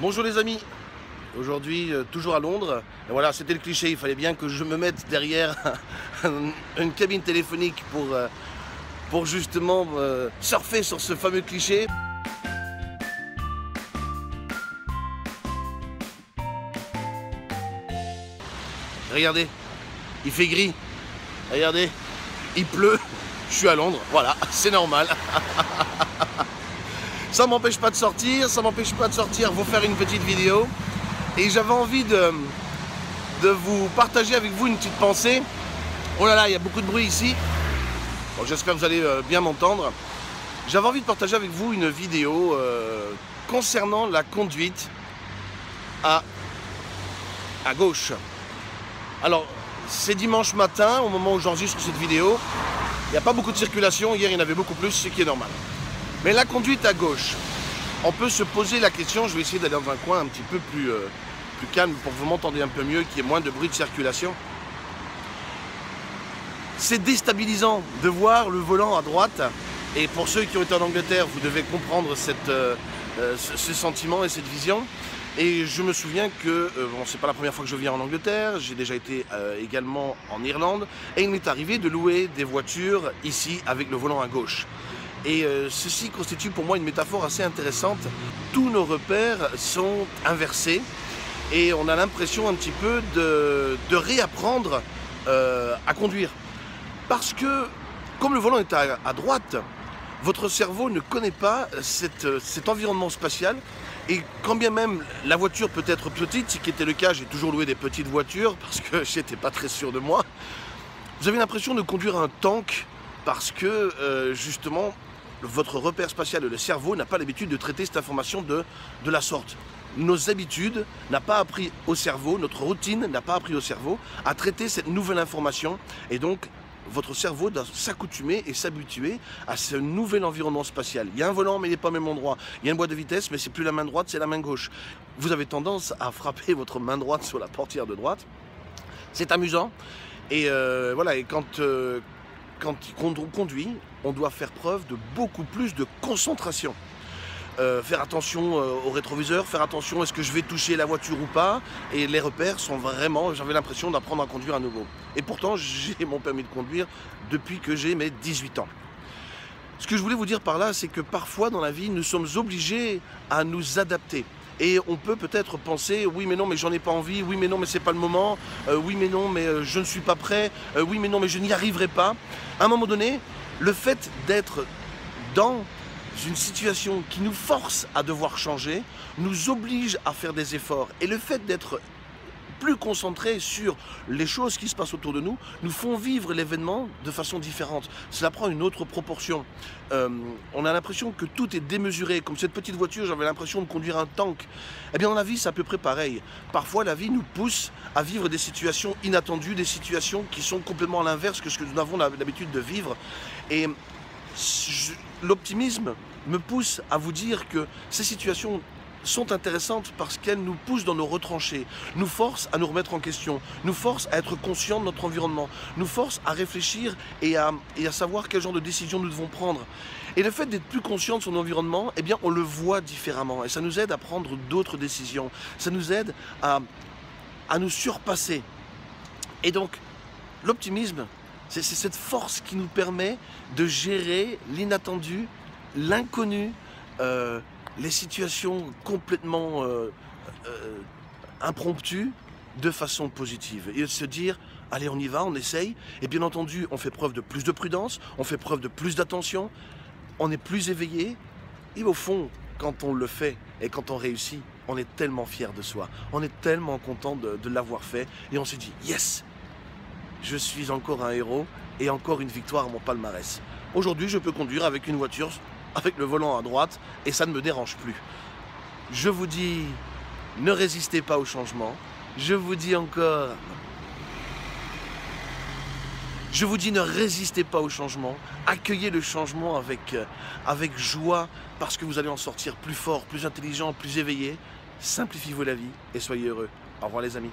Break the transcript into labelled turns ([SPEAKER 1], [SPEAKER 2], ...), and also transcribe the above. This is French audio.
[SPEAKER 1] Bonjour les amis, aujourd'hui euh, toujours à Londres. Et voilà, c'était le cliché, il fallait bien que je me mette derrière une cabine téléphonique pour, euh, justement euh, surfer sur ce fameux cliché. Regardez, il fait gris. Regardez, il pleut. Je suis à Londres, voilà, c'est normal. Ça m'empêche pas de sortir, ça m'empêche pas de sortir, vous faire une petite vidéo. Et j'avais envie de, de vous partager avec vous une petite pensée. Oh là là, il y a beaucoup de bruit ici. J'espère que vous allez euh, bien m'entendre. J'avais envie de partager avec vous une vidéo euh, concernant la conduite à, à gauche. Alors, c'est dimanche matin, au moment où j'enregistre cette vidéo. Il n'y a pas beaucoup de circulation, hier il y en avait beaucoup plus, ce qui est normal. Mais la conduite à gauche, on peut se poser la question, je vais essayer d'aller dans un coin un petit peu plus, euh, plus calme pour que vous m'entendez un peu mieux, qu'il y ait moins de bruit de circulation. C'est déstabilisant de voir le volant à droite. Et pour ceux qui ont été en Angleterre, vous devez comprendre cette, euh, euh, ce, sentiment et cette vision. Et je me souviens que, euh, bon, c'est pas la première fois que je viens en Angleterre, j'ai déjà été également en Irlande, et il m'est arrivé de louer des voitures ici avec le volant à gauche. Et euh, ceci constitue pour moi une métaphore assez intéressante. Tous nos repères sont inversés, et on a l'impression un petit peu de, réapprendre euh, à conduire. Parce que, comme le volant est à, droite, votre cerveau ne connaît pas cet environnement spatial. Et quand bien même la voiture peut être petite, ce qui était le cas, j'ai toujours loué des petites voitures parce que j'étais pas très sûr de moi. Vous avez l'impression de conduire un tank parce que euh, justement votre repère spatial, le cerveau, n'a pas l'habitude de traiter cette information de, de la sorte. Nos habitudes n'a pas appris au cerveau, notre routine n'a pas appris au cerveau à traiter cette nouvelle information et donc votre cerveau doit s'accoutumer et s'habituer à ce nouvel environnement spatial. Il y a un volant, mais il n'est pas au même endroit. Il y a une boîte de vitesse, mais c'est plus la main droite, c'est la main gauche. Vous avez tendance à frapper votre main droite sur la portière de droite. C'est amusant. Et euh, voilà, et quand, euh, quand on conduit, on doit faire preuve de beaucoup plus de concentration. Euh, faire attention euh, au rétroviseur, faire attention est-ce que je vais toucher la voiture ou pas. Et les repères sont vraiment, j'avais l'impression d'apprendre à conduire à nouveau. Et pourtant, j'ai mon permis de conduire depuis que j'ai mes 18 ans. Ce que je voulais vous dire par là, c'est que parfois dans la vie, nous sommes obligés à nous adapter. Et on peut peut-être penser, oui mais non, mais j'en ai pas envie, oui mais non, mais c'est pas le moment, euh, oui mais non, mais euh, je ne suis pas prêt, euh, oui mais non, mais je n'y arriverai pas. À un moment donné, le fait d'être dans une situation qui nous force à devoir changer, nous oblige à faire des efforts. Et le fait d'être plus concentré sur les choses qui se passent autour de nous, nous font vivre l'événement de façon différente. Cela prend une autre proportion. Euh, on a l'impression que tout est démesuré. Comme cette petite voiture, j'avais l'impression de conduire un tank. Eh bien, dans la vie, c'est à peu près pareil. Parfois, la vie nous pousse à vivre des situations inattendues, des situations qui sont complètement à l'inverse que ce que nous avons l'habitude de vivre. Et l'optimisme me pousse à vous dire que ces situations sont intéressantes parce qu'elles nous poussent dans nos retranchés, nous forcent à nous remettre en question, nous forcent à être conscients de notre environnement, nous forcent à réfléchir et à, savoir quel genre de décision nous devons prendre. Et le fait d'être plus conscient de son environnement, eh bien, on le voit différemment et ça nous aide à prendre d'autres décisions. Ça nous aide à, nous surpasser. Et donc, l'optimisme, c'est c'est cette force qui nous permet de gérer l'inattendu, l'inconnu, euh, les situations complètement euh, euh, impromptues de façon positive. Et de se dire, allez, on y va, on essaye. Et bien entendu, on fait preuve de plus de prudence, on fait preuve de plus d'attention, on est plus éveillé. Et au fond, quand on le fait et quand on réussit, on est tellement fier de soi, on est tellement content de, de l'avoir fait. Et on se dit, yes, je suis encore un héros et encore une victoire à mon palmarès. Aujourd'hui, je peux conduire avec une voiture, avec le volant à droite, et ça ne me dérange plus. Je vous dis, ne résistez pas au changement. Je vous dis encore, je vous dis, ne résistez pas au changement. Accueillez le changement avec, euh, joie, parce que vous allez en sortir plus fort, plus intelligent, plus éveillé. Simplifiez-vous la vie et soyez heureux. Au revoir les amis.